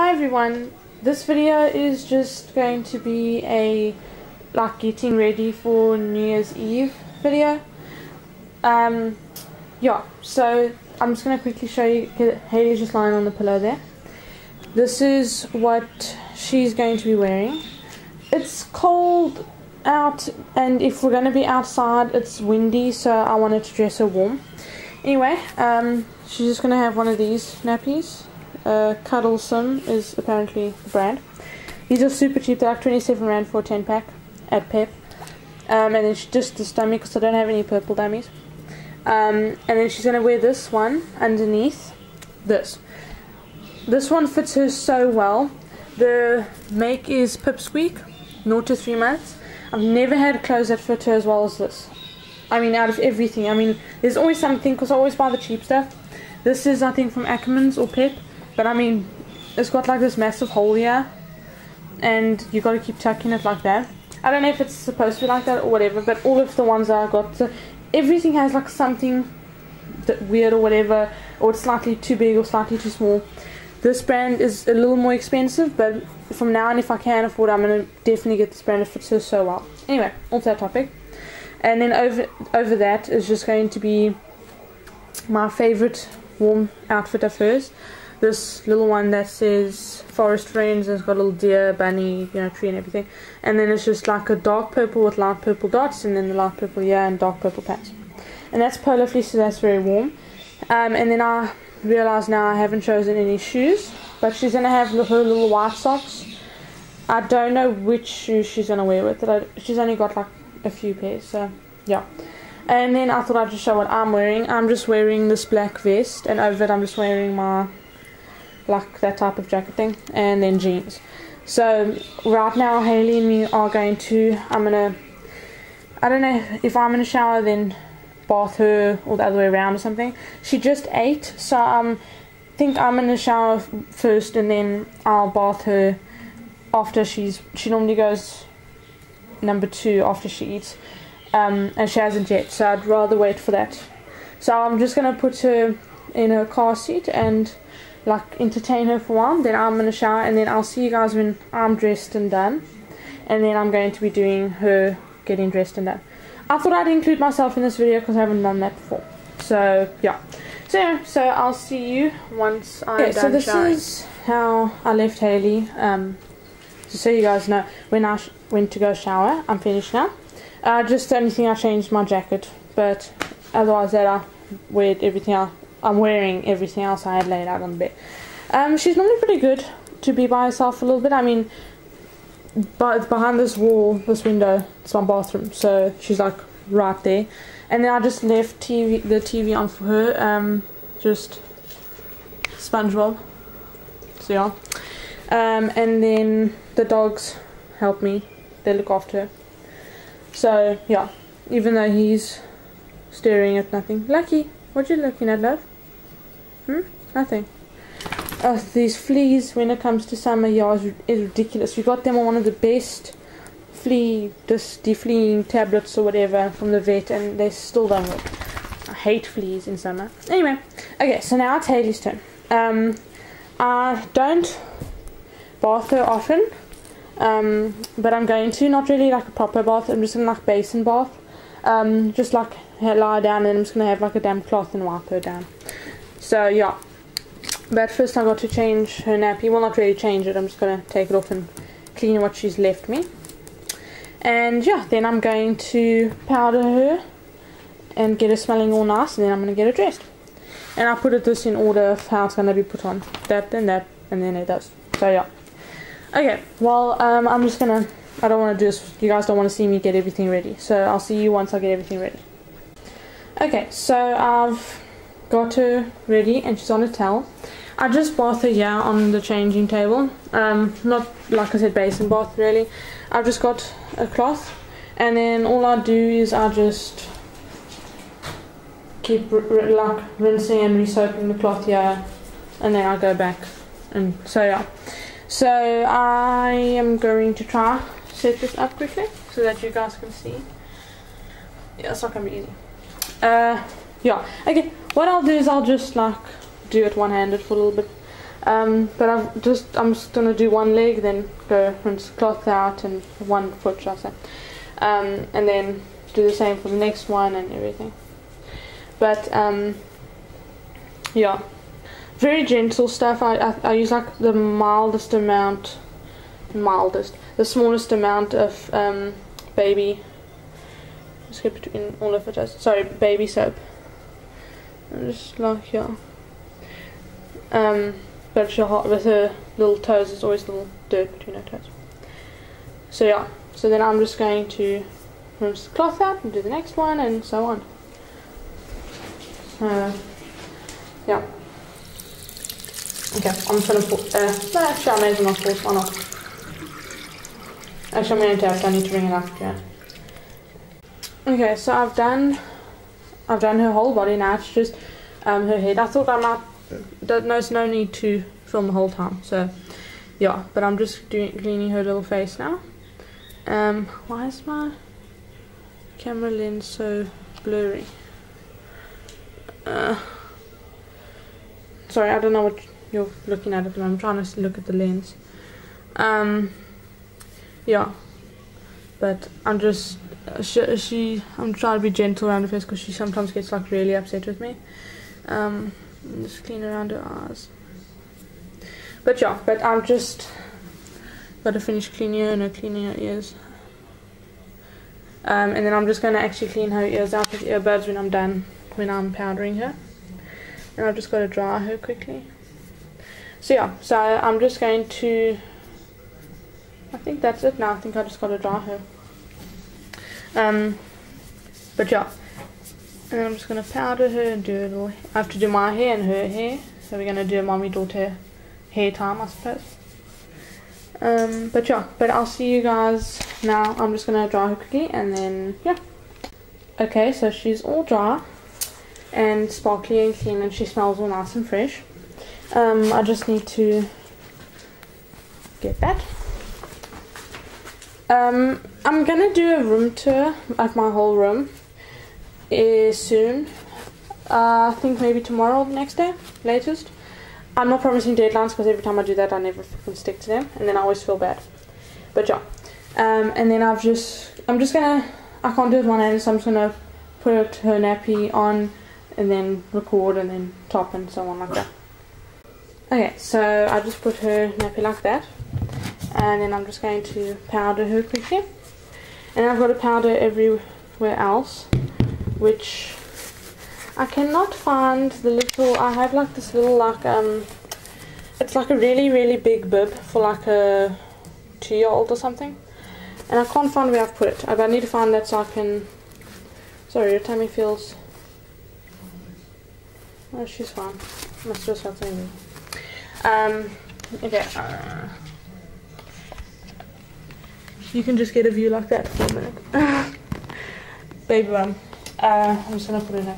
Hi everyone, this video is just going to be a like getting ready for New Year's Eve video. Um, yeah, so I'm just going to quickly show you, Hailey's just lying on the pillow there. This is what she's going to be wearing. It's cold out and if we're going to be outside it's windy so I wanted to dress her warm. Anyway, um, she's just going to have one of these nappies uh, Cuddlesome is apparently the brand. These are super cheap. They're like 27 rand for a 10 pack at Pep. Um, and then she, just this dummy because I don't have any purple dummies. Um, and then she's going to wear this one underneath this. This one fits her so well. The make is Pipsqueak, 0 to 3 months. I've never had clothes that fit her as well as this. I mean, out of everything. I mean, there's always something because I always buy the cheap stuff. This is, I think, from Ackermans or Pep. But I mean, it's got like this massive hole here, and you got to keep tucking it like that. I don't know if it's supposed to be like that or whatever, but all of the ones that I got, everything has like something weird or whatever, or it's slightly too big or slightly too small. This brand is a little more expensive, but from now on, if I can afford I'm gonna definitely get this brand. It fits so well. Anyway, off that topic. And then over over that is just going to be my favorite warm outfit of hers this little one that says forest friends and it's got a little deer bunny you know tree and everything. And then it's just like a dark purple with light purple dots and then the light purple yeah and dark purple patch. and that's polar fleece so that's very warm. Um, and then I realize now I haven't chosen any shoes but she's gonna have her little white socks. I don't know which shoes she's gonna wear with it. She's only got like a few pairs so yeah. And then I thought I'd just show what I'm wearing. I'm just wearing this black vest and over it I'm just wearing my like that type of jacket thing, and then jeans. So right now, Hailey and me are going to. I'm gonna. I don't know if I'm gonna shower then bath her or the other way around or something. She just ate, so I um, think I'm gonna shower first and then I'll bath her after she's. She normally goes number two after she eats, um, and she hasn't yet. So I'd rather wait for that. So I'm just gonna put her in her car seat and like entertain her for a while. Then I'm gonna shower, and then I'll see you guys when I'm dressed and done. And then I'm going to be doing her getting dressed and done. I thought I'd include myself in this video because I haven't done that before. So yeah. So yeah, so I'll see you once I'm yeah, done So this showering. is how I left Hailey. Um, just so you guys know, when I went to go shower, I'm finished now. Uh, just the only thing I changed my jacket, but otherwise that I wear everything else I'm wearing everything else I had laid out on the bed. Um, she's normally pretty good to be by herself a little bit. I mean, but behind this wall, this window, it's my bathroom, so she's like right there. And then I just left TV, the TV on for her. Um, just SpongeBob. So yeah. Um, and then the dogs help me. They look after her. So yeah, even though he's staring at nothing. Lucky, what you looking at, love? Hmm? Nothing. Oh, these fleas when it comes to summer yards is ridiculous. We got them on one of the best flea dis defleeing tablets or whatever from the vet and they still don't work. I hate fleas in summer. Anyway, okay, so now it's Hailey's turn. Um, I don't bath her often, um, but I'm going to, not really like a proper bath, I'm just to like basin bath. Um, just like lie down and I'm just going to have like a damp cloth and wipe her down. So yeah, but first I got to change her nappy. Well, not really change it. I'm just gonna take it off and clean what she's left me. And yeah, then I'm going to powder her and get her smelling all nice, and then I'm gonna get her dressed. And I put it this in order of how it's gonna be put on. That, then that, and then it does. So yeah. Okay, well, um, I'm just gonna. I don't want to do this. You guys don't want to see me get everything ready. So I'll see you once I get everything ready. Okay, so I've got her ready and she's on a towel. I just bath her here on the changing table. Um, not like I said basin bath really. I've just got a cloth and then all I do is I just keep like rinsing and re-soaping the cloth here and then I go back and so yeah. So I am going to try set this up quickly so that you guys can see. Yeah, it's not gonna be easy. Uh, yeah, okay, what I'll do is I'll just like do it one-handed for a little bit. Um, but I've just I'm just gonna do one leg, then go rinse cloth out, and one foot, shall I say, um, and then do the same for the next one and everything. But um, yeah, very gentle stuff. I, I I use like the mildest amount, mildest, the smallest amount of um, baby. Let's between all of it. Sorry, baby soap. Just like yeah. Um, but she hot with her little toes. There's always little dirt between her toes. So yeah. So then I'm just going to rinse the cloth out and do the next one and so on. Uh, yeah. Okay, I'm just gonna put, uh, no, actually I may as well not pause, why not? Actually I'm have to, I need to bring it up again. Okay, so I've done, I've done her whole body now, it's just um, her head. I thought I might, there's no need to film the whole time, so yeah, but I'm just doing, cleaning her little face now. Um, why is my camera lens so blurry? Uh, sorry, I don't know what you're looking at at the moment. I'm trying to look at the lens. Um, yeah, but I'm just she, she, I'm trying to be gentle around her face because she sometimes gets like really upset with me. Um, just clean around her eyes. But yeah, but I'm just got to finish cleaning her and cleaning her ears. Um, and then I'm just going to actually clean her ears out with earbuds when I'm done, when I'm powdering her. And I've just got to dry her quickly. So yeah, so I'm just going to, I think that's it now. I think I just got to dry her. Um, but yeah, and I'm just going to powder her and do a little, I have to do my hair and her hair. So we're going to do a mommy daughter hair time, I suppose. Um, but yeah, but I'll see you guys now. I'm just going to dry her quickly and then, yeah. Okay, so she's all dry and sparkly and clean and she smells all nice and fresh. Um, I just need to get that. Um, I'm gonna do a room tour of my whole room uh, soon. Uh, I think maybe tomorrow next day, latest. I'm not promising deadlines because every time I do that I never can stick to them and then I always feel bad. But yeah. Um, and then I've just, I'm just gonna, I can't do it one hand so I'm just gonna put her nappy on and then record and then top and so on like that. Okay, so I just put her nappy like that and then I'm just going to powder her quickly and I've got a powder everywhere else which I cannot find the little I have like this little like um it's like a really really big bib for like a two year old or something. And I can't find where I've put it. I need to find that so I can sorry your tummy feels oh she's fine. Must just have something. Um okay uh, you can just get a view like that for a minute. Baby one. Uh, I'm just gonna put a in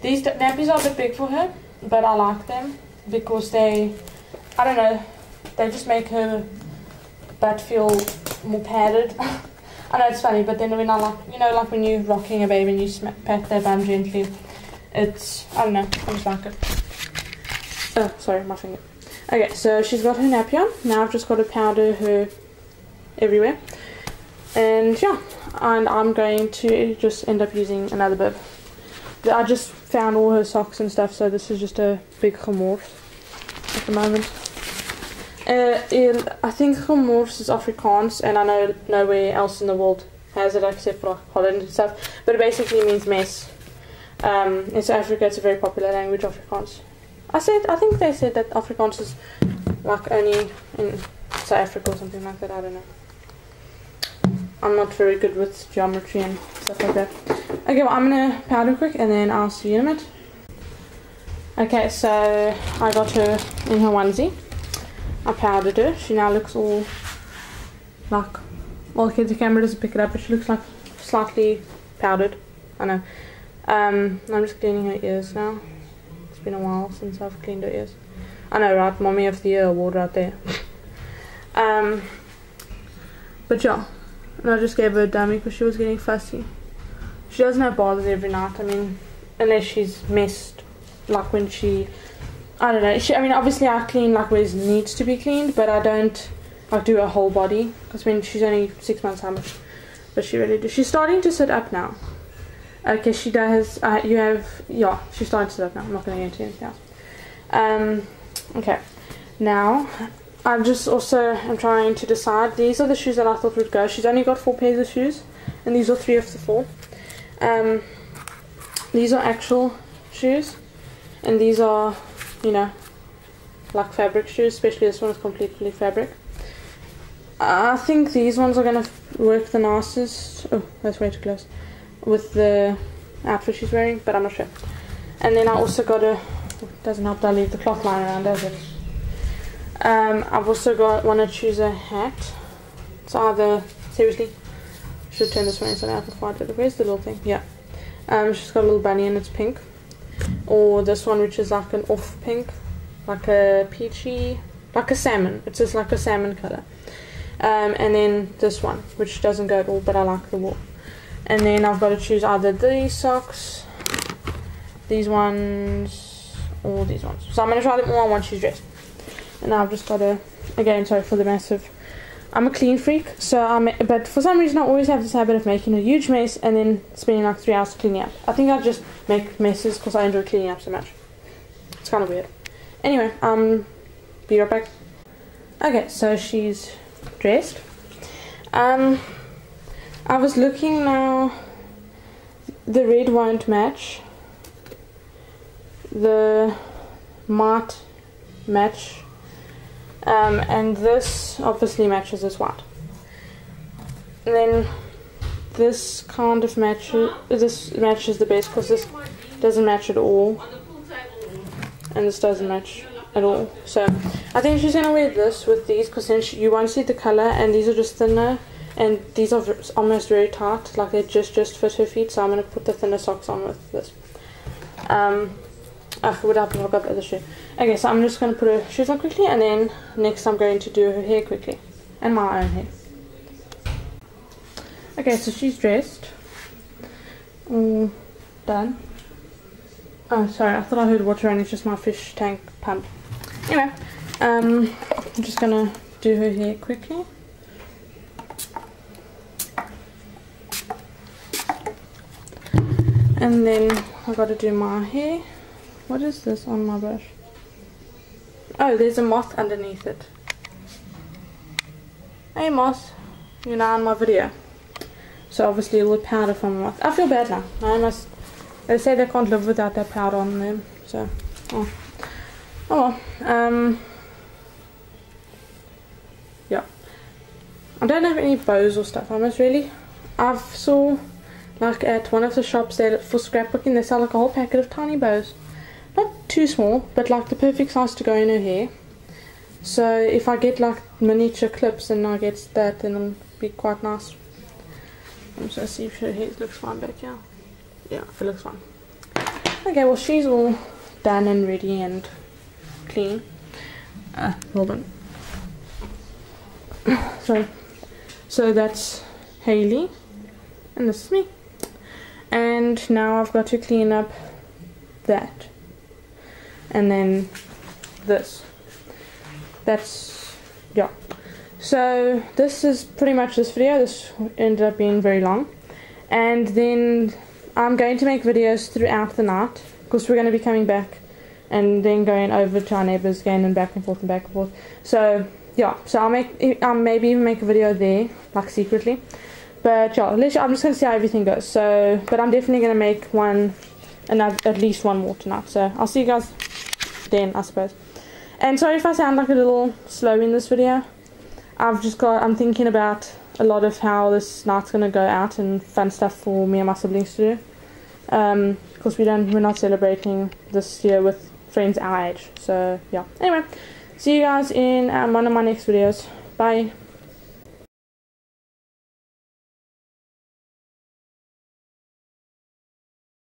These nappies are a bit big for her, but I like them because they, I don't know, they just make her butt feel more padded. I know it's funny, but then when I like, you know, like when you're rocking a baby and you smack, pat their bum gently, it's, I don't know, I just like it. Oh, sorry, my finger. Okay, so she's got her nappy on. Now I've just got to powder her everywhere. And yeah and I'm going to just end up using another bib. I just found all her socks and stuff so this is just a big gemors at the moment. Uh, I think gemors is Afrikaans and I know nowhere else in the world has it except for Holland and stuff but it basically means mess um, in South Africa it's a very popular language Afrikaans. I said I think they said that Afrikaans is like only in South Africa or something like that I don't know I'm not very good with geometry and stuff like that. Okay, well I'm gonna powder quick and then I'll see you in a minute. Okay, so I got her in her onesie. I powdered her. She now looks all like, well okay, the camera doesn't pick it up, but she looks like slightly powdered. I know. Um, I'm just cleaning her ears now. It's been a while since I've cleaned her ears. I know, right? Mommy of the Year award right there. um, but yeah, and I just gave her a dummy because she was getting fussy. She doesn't have baths every night. I mean, unless she's missed, like when she, I don't know. She, I mean, obviously I clean like where it needs to be cleaned, but I don't like do a whole body because when she's only six months, how much? But she really does. She's starting to sit up now. Okay, she does. Uh, you have yeah. She's starting to sit up now. I'm not going to get into anything else. Um, okay. Now, I'm just also I'm trying to decide. These are the shoes that I thought would go. She's only got four pairs of shoes, and these are three of the four. Um, these are actual shoes, and these are, you know, like fabric shoes. Especially this one is completely fabric. I think these ones are gonna work the nicest. Oh, that's way too close. With the outfit she's wearing, but I'm not sure. And then I also got a. Doesn't help that I leave the cloth lying around, does it? Um, I've also got want to choose a hat. It's either seriously should turn this one inside out before I do it. Where's the little thing? Yeah. Um, she's got a little bunny and it's pink. Or this one which is like an off pink, like a peachy, like a salmon. It's just like a salmon color. Um, and then this one which doesn't go at all, but I like the wool. And then I've got to choose either these socks, these ones, or these ones. So I'm gonna try them all on once she's dressed. And I've just got to, again, sorry for the mess of I'm a clean freak, so I'm, but for some reason I always have this habit of making a huge mess and then spending like three hours cleaning up. I think I just make messes because I enjoy cleaning up so much. It's kind of weird. Anyway, um, be right back. Okay, so she's dressed. Um, I was looking now. The red won't match. The matte match um, and this obviously matches as white. And then this kind of matches, this matches the best because this doesn't match at all. And this doesn't match at all. So I think she's going to wear this with these because then she, you won't see the colour and these are just thinner and these are almost very tight like they just just fit her feet so I'm going to put the thinner socks on with this. Um, I would have up the other shoe. Okay, so I'm just going to put her shoes on quickly and then next I'm going to do her hair quickly. And my own hair. Okay, so she's dressed. All done. Oh, sorry, I thought I heard water and it's just my fish tank pump. Anyway, um, I'm just going to do her hair quickly. And then I got to do my hair. What is this on my brush? Oh, there's a moth underneath it. Hey moth, you're now on my video. So obviously a little powder from moth. I feel bad now. I must. They say they can't live without that powder on them. So, oh, oh well. Um, yeah. I don't have any bows or stuff. I must really. I've saw like at one of the shops there for scrapbooking. They sell like a whole packet of tiny bows too small, but like the perfect size to go in her hair. So if I get like miniature clips and I get that, then it'll be quite nice. I'm just gonna see if her hair looks fine back here. Yeah, it looks fine. Okay, well she's all done and ready and clean. Uh, hold on. Sorry. So that's Hailey, and this is me. And now I've got to clean up that and then this. That's yeah. So this is pretty much this video. This ended up being very long. And then I'm going to make videos throughout the night because we're going to be coming back and then going over to our neighbors again and back and forth and back and forth. So yeah. So I'll make I'll maybe even make a video there like secretly. But yeah I'm just going to see how everything goes. So but I'm definitely going to make one another at least one more tonight. So I'll see you guys then, I suppose. And sorry if I sound like a little slow in this video. I've just got, I'm thinking about a lot of how this night's going to go out and fun stuff for me and my siblings to do. Um, because we don't, we're not celebrating this year with friends our age. So, yeah. Anyway, see you guys in um, one of my next videos. Bye.